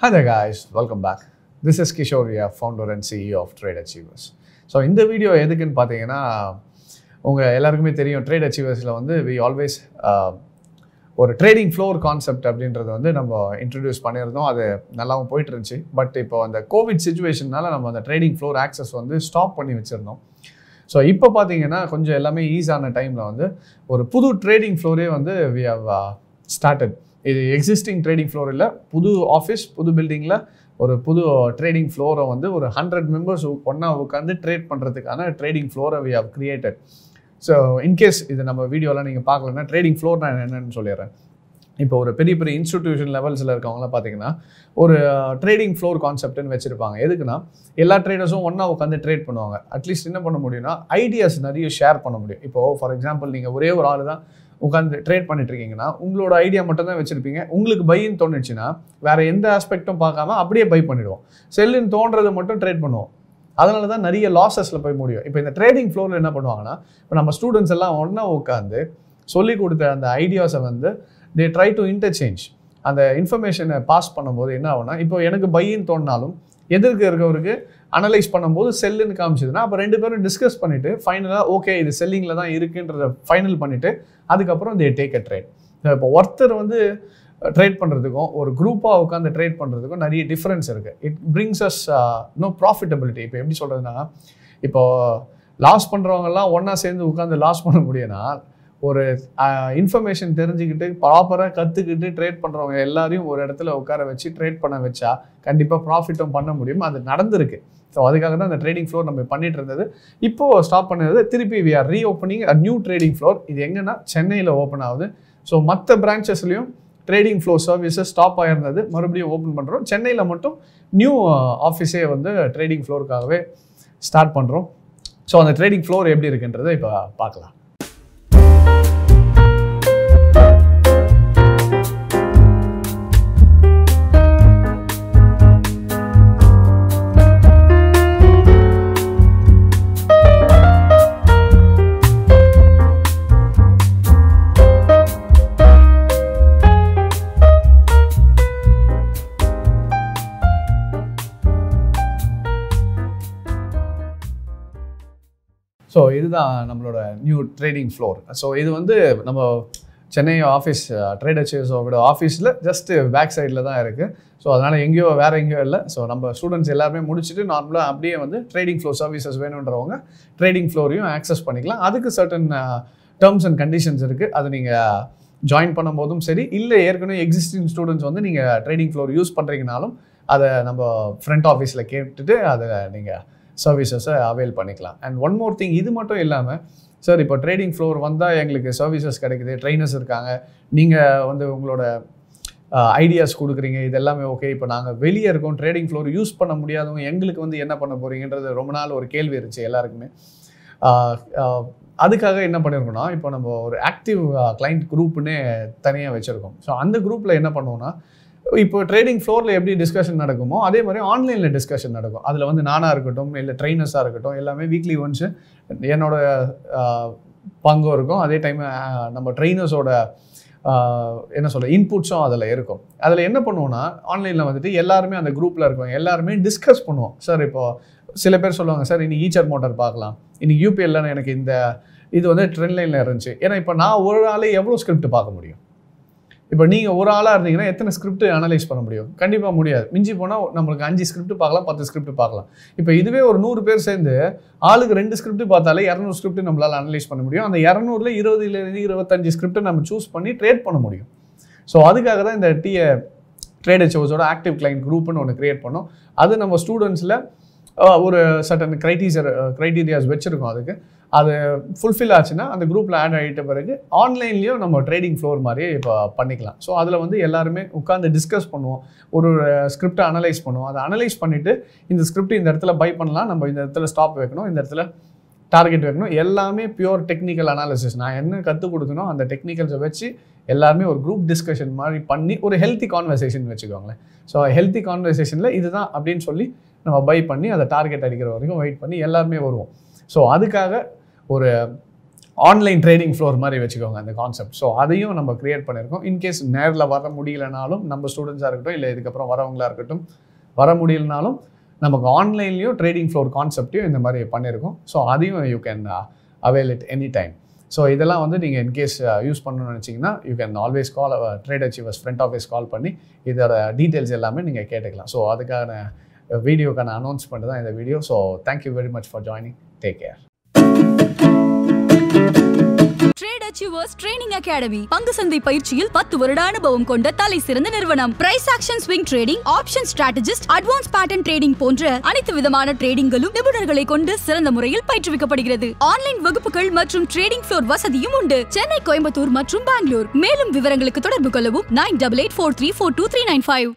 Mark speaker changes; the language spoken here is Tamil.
Speaker 1: Hi there guys, welcome back. This is Kishoria, founder and CEO of Trade Achievers. So இந்த வீடியோ எதுக்குன்னு பார்த்தீங்கன்னா உங்கள் எல்லாருக்குமே தெரியும் ட்ரேட் அச்சீவர்ஸில் வந்து வி ஆல்வேஸ் uh, ஒரு ட்ரேடிங் ஃப்ளோர் கான்செப்ட் அப்படின்றத வந்து நம்ம இன்ட்ரடியூஸ் பண்ணியிருந்தோம். அது நல்லாவும் போயிட்டு இருந்துச்சு பட் இப்போ அந்த கோவிட் சுச்சுவேஷன்னால நம்ம அந்த ட்ரேடிங் ஃப்ளோர் ஆக்சஸ் வந்து ஸ்டாப் பண்ணி வச்சுருந்தோம். ஸோ இப்போ பார்த்தீங்கன்னா கொஞ்சம் எல்லாமே ஈஸியான டைமில் வந்து ஒரு புது ட்ரேடிங் ஃப்ளோரே வந்து வி ஹவ் ஸ்டார்டட் இது எக்ஸிஸ்டிங் ட்ரேடிங் ஃப்ளோர் இல்லை புது ஆஃபீஸ் புது பில்டிங்கில் ஒரு புது ட்ரேடிங் ஃப்ளோரை வந்து ஒரு ஹண்ட்ரட் மெம்பர்ஸ் ஒன்றா உட்காந்து ட்ரேட் பண்ணுறதுக்கான trading ஃப்ளோரை we have created so in case இது நம்ம வீடியோலாம் நீங்கள் பார்க்கலன்னா ட்ரேடிங் ஃப்ளோர் நான் என்னென்னு சொல்லிடுறேன். இப்போ ஒரு பெரிய பெரிய இன்ஸ்டிடியூஷன் லெவல்ஸில் இருக்கவங்களாம் பார்த்தீங்கன்னா ஒரு ட்ரேடிங் ஃப்ளோர் கான்செப்ட்னு வச்சுருப்பாங்க. எதுக்குன்னா எல்லா ட்ரேடர்ஸும் ஒன்றா உட்காந்து ட்ரேட் பண்ணுவாங்க. அட்லீஸ்ட் என்ன பண்ண முடியும்னா ஐடியாஸ் நிறைய ஷேர் பண்ண முடியும். இப்போது ஃபார் எக்ஸாம்பிள் நீங்கள் ஒரே ஒரு ஆள் தான் உட்காந்து ட்ரேட் பண்ணிட்டு இருக்கீங்கன்னா உங்களோட ஐடியா மட்டும் தான் வச்சுருப்பீங்க. உங்களுக்கு பையின்னு தோணுச்சுன்னா வேறு எந்த ஆஸ்பெக்ட்டும் பார்க்காம அப்படியே பை பண்ணிடுவோம். செல்லுன்னு தோன்றதை மட்டும் ட்ரேட் பண்ணுவோம். அதனால தான் நிறைய லாஸஸில் போய் முடியும். இப்போ இந்த ட்ரேடிங் ஃப்ளோரில் என்ன பண்ணுவாங்கன்னா இப்போ நம்ம ஸ்டூடெண்ட்ஸ் எல்லாம் ஒன்றா உட்காந்து சொல்லிக் கொடுத்த அந்த ஐடியாஸை வந்து தே ட்ரை டு இன்டர்சேஞ்ச் அந்த இன்ஃபர்மேஷனை பாஸ் பண்ணும்போது என்ன ஆகும்னா இப்போ எனக்கு பையின்னு தோணினாலும் எதிர்க்க இருக்கவருக்கு அனலைஸ் பண்ணும்போது செல்லுன்னு காமிச்சதுன்னா அப்போ ரெண்டு பேரும் டிஸ்கஸ் பண்ணிவிட்டு ஃபைனலாக ஓகே இது செல்லிங்கில் தான் இருக்குன்றத ஃபைனல் பண்ணிவிட்டு அதுக்கப்புறம் தே டேக் அ ட்ரேட் இப்போ ஒருத்தர் வந்து ட்ரேட் பண்ணுறதுக்கும் ஒரு குரூப்பாக உட்காந்து ட்ரேட் பண்ணுறதுக்கும் நிறைய டிஃப்ரென்ஸ் இருக்குது it brings us no profitability இப்போ எப்படி சொல்கிறதுனா இப்போ லாஸ் பண்ணுறவங்கலாம் ஒன்றா சேர்ந்து உட்காந்து லாஸ் பண்ண முடியும்னா ஒரு இன்ஃபர்மேஷன் தெரிஞ்சுக்கிட்டு ப்ராப்பராக கற்றுக்கிட்டு ட்ரேட் பண்ணுறவங்க எல்லாரையும் ஒரு இடத்துல உட்கார வச்சு ட்ரேட் பண்ண வச்சா கண்டிப்பாக ப்ராஃபிட்டும் பண்ண முடியும். அது நடந்திருக்கு. ஸோ அதுக்காக தான் அந்த ட்ரேடிங் ஃப்ளோர் நம்ம பண்ணிட்டு இருந்தது. இப்போது ஸ்டாப் பண்ணது திருப்பி we are reopening a new trading floor இது எங்கன்னா சென்னையில் ஓப்பன் ஆகுது. ஸோ மற்ற பிரான்ச்சஸ்லையும் ட்ரேடிங் ஃப்ளோ சர்வீஸஸ் ஸ்டாப் ஆயிருந்தது. மறுபடியும் ஓப்பன் பண்ணுறோம் சென்னையில் மட்டும் நியூ ஆஃபீஸே வந்து ட்ரேடிங் ஃப்ளோருக்காகவே ஸ்டார்ட் பண்ணுறோம் ஸோ அந்த ட்ரேடிங் ஃப்ளோர் எப்படி இருக்குன்றதை இப்போ பார்க்கலாம். ஸோ இதுதான் நம்மளோட நியூ ட்ரேடிங் ஃப்ளோர் ஸோ இது வந்து நம்ம சென்னை ஆஃபீஸ் ட்ரேட் அச்சீவர்ஸோட ஆஃபீஸில் ஜஸ்ட்டு பேக் சைடில் தான் இருக்குது ஸோ அதனால் எங்கேயோ வேறு எங்கேயோ இல்லை. ஸோ நம்ம ஸ்டூடெண்ட்ஸ் எல்லாருமே முடிச்சுட்டு நார்மலாக அப்படியே வந்து ட்ரேடிங் ஃப்ளோ சர்வீசஸ் வேணுன்றவங்க ட்ரேடிங் ஃப்ளோரையும் ஆக்சஸ் பண்ணிக்கலாம். அதுக்கு சர்டன் டேர்ம்ஸ் அண்ட் கண்டிஷன்ஸ் இருக்குது அது நீங்கள் ஜாயின் பண்ணும்போதும் சரி இல்லை ஏற்கனவே எக்ஸிஸ்டிங் ஸ்டூடெண்ட்ஸ் வந்து நீங்கள் ட்ரேடிங் ஃப்ளோர் யூஸ் பண்ணுறீங்கனாலும் அதை நம்ம ஃப்ரண்ட் ஆஃபீஸில் கேட்டுட்டு அதை நீங்கள் சர்வீசஸை அவைல் பண்ணிக்கலாம். அண்ட் ஒன் மோர் திங் இது மட்டும் இல்லாமல் சார் இப்போ ட்ரேடிங் ஃப்ளோர் வந்தால் எங்களுக்கு சர்வீசஸ் கிடைக்குது ட்ரைனர்ஸ் இருக்காங்க. நீங்கள் வந்து உங்களோட ஐடியாஸ் கொடுக்குறீங்க இது எல்லாமே ஓகே இப்போ நாங்கள் வெளியே இருக்கோம் ட்ரேடிங் ஃப்ளோர் யூஸ் பண்ண முடியாதவங்க எங்களுக்கு வந்து என்ன பண்ண போகிறீங்கன்றது ரொம்ப நாள் ஒரு கேள்வி இருந்துச்சு எல்லாருக்குமே. அதுக்காக என்ன பண்ணியிருக்கோம்னா இப்போ நம்ம ஒரு ஆக்டிவ் கிளைண்ட் குரூப்னே தனியாக வச்சுருக்கோம். ஸோ அந்த குரூப்பில் என்ன பண்ணுவோம்னா இப்போ ட்ரேடிங் ஃப்ளோரில் எப்படி டிஸ்கஷன் நடக்குமோ அதே மாதிரி ஆன்லைனில் டிஸ்கஷன் நடக்கும். அதில் வந்து நானாக இருக்கட்டும் இல்லை ட்ரைனர்ஸாக இருக்கட்டும் எல்லாமே வீக்லி ஒன்ஸு என்னோட பங்கும் இருக்கும். அதே டைம் நம்ம ட்ரைனர்ஸோட என்ன சொல்ல இன்புட்ஸும் அதில் இருக்கும். அதில் என்ன பண்ணுவோம்னா ஆன்லைனில் வந்துட்டு எல்லாருமே அந்த குரூப்பில் இருக்கோம் எல்லாருமே டிஸ்கஸ் பண்ணுவோம். சார் இப்போது சில பேர் சொல்லுவாங்க சார் இன்னைக்கு ஈச்சர் மோட்டார் பார்க்கலாம். இன்னைக்கு யூபிஎல்ல எனக்கு இந்த இது வந்து ட்ரெண்ட் லைனில் இருந்துச்சு. ஏன்னா இப்போ நான் ஒரு நாளே எவ்வளோ ஸ்கிரிப்ட் பார்க்க முடியும்? இப்போ நீங்கள் ஒரு ஆளாக இருந்தீங்கன்னா எத்தனை ஸ்கிரிப்ட் அனலைஸ் பண்ண முடியும்? கண்டிப்பாக முடியாது. மிஞ்சி போனால் நம்மளுக்கு அஞ்சு ஸ்கிரிப்ட் பார்க்கலாம் பத்து ஸ்கிரிப்ட் பார்க்கலாம். இப்போ இதுவே ஒரு நூறு பேர் சேர்ந்து ஆளுக்கு ரெண்டு ஸ்கிரிப்ட் பார்த்தாலே இரநூறு ஸ்கிரிப்ட் நம்மளால் அனலைஸ் பண்ண முடியும். அந்த இரநூறுல இருபதுலேருந்து இருபத்தஞ்சு ஸ்கிரிப்டை நம்ம சூஸ் பண்ணி ட்ரேட் பண்ண முடியும். ஸோ அதுக்காக தான் இந்த டிஏ ட்ரேட் ஹெச்ஓஸோட ஆக்டிவ் கிளைண்ட் குரூப்னு ஒன்று க்ரியேட் பண்ணோம். அது நம்ம ஸ்டூடெண்ட்ஸில் ஒரு சட்டன் க்ரைட்டீரியர் க்ரைட்டீரியாஸ் வச்சுருக்கோம் அதுக்கு. அது ஃபுல்ஃபில் ஆச்சுன்னா அந்த குரூப்பில் ஆட் ஆகிட்ட பிறகு ஆன்லைன்லேயும் நம்ம ட்ரேடிங் ஃப்ளோர் மாதிரியே இப்போ பண்ணிக்கலாம். ஸோ அதில் வந்து எல்லாருமே உட்காந்து டிஸ்கஸ் பண்ணுவோம். ஒரு ஸ்கிரிப்டை அனலைஸ் பண்ணுவோம். அதை அனலைஸ் பண்ணிவிட்டு இந்த ஸ்கிரிப்ட் இந்த இடத்துல பை பண்ணலாம். நம்ம இந்த இடத்துல ஸ்டாப் வைக்கணும். இந்த இடத்துல டார்கெட் வைக்கணும். எல்லாமே பியூர் டெக்னிக்கல் அனாலிசிஸ் நான் என்ன கற்றுக் கொடுத்தனோ அந்த டெக்னிக்கல்ஸை வச்சு எல்லாருமே ஒரு குரூப் டிஸ்கஷன் மாதிரி பண்ணி ஒரு ஹெல்த்தி கான்வர்சேஷன் வச்சுக்கோங்களேன். ஸோ ஹெல்த்தி கான்வர்சேஷனில் இதுதான் அப்படின்னு சொல்லி நம்ம பை பண்ணி அதை டார்கெட் அடிக்கிற வரைக்கும் வெயிட் பண்ணி எல்லாருமே வருவோம். ஸோ அதுக்காக ஒரு ஆன்லைன் ட்ரேடிங் ஃப்ளோர் மாதிரி வச்சுக்கோங்க அந்த கான்செப்ட் ஸோ அதையும் நம்ம க்ரியேட் பண்ணியிருக்கோம். இன்கேஸ் நேரில் வர முடியலனாலும் நம்ம ஸ்டூடெண்ட்ஸாக இருக்கட்டும் இல்லை இதுக்கப்புறம் வரவங்களா இருக்கட்டும் வர முடியலனாலும் நமக்கு ஆன்லைன்லேயும் ட்ரேடிங் ஃப்ளோர் கான்செப்டையும் இந்த மாதிரி பண்ணியிருக்கோம். ஸோ அதையும் you can avail it any time so இதெல்லாம் வந்து நீங்கள் இன்கேஸ் யூஸ் பண்ணணும்னு நினச்சிங்கன்னா you can always call trade achievers front office call பண்ணி இதோட டீட்டெயில்ஸ் எல்லாமே நீங்கள் கேட்டுக்கலாம். ஸோ அதுக்கான வீடியோக்கான அனௌன்ஸ்மெண்ட் தான் இந்த video so thank you very much for joining take care
Speaker 2: trade achievers training academy பங்கு சந்தை பயிற்சியில் பத்து வருட அனுபவம் கொண்ட தலை சிறந்த நிறுவனம். Price action swing trading option strategist advance pattern trading போன்ற அனைத்து விதமான ட்ரேடிங்களும் நிபுணர்களை கொண்டு சிறந்த முறையில் பயிற்றுவிக்கப்படுகிறது. ஆன்லைன் வகுப்புகள் மற்றும் ட்ரேடிங் ஃப்ளோர் வசதியும் உண்டு. சென்னை கோயம்புத்தூர் மற்றும் பெங்களூர். மேலும் விவரங்களுக்கு தொடர்பு கொள்ளவும் nine double eight four three four two three nine five.